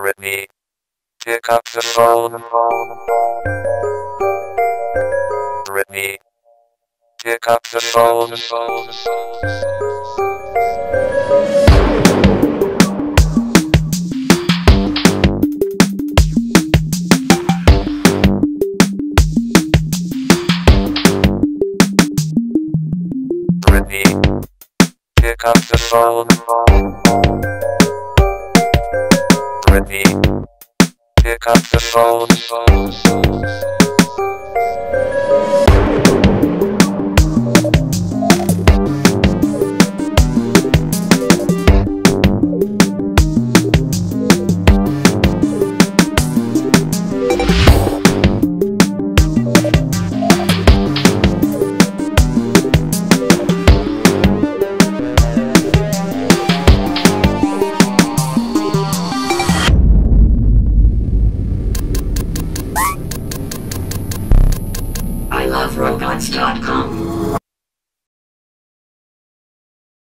Brittny. Pick up the phone. Brittny. Pick up the phone. Brittny. Pick up the phone. Pick up the phone. Robots.com.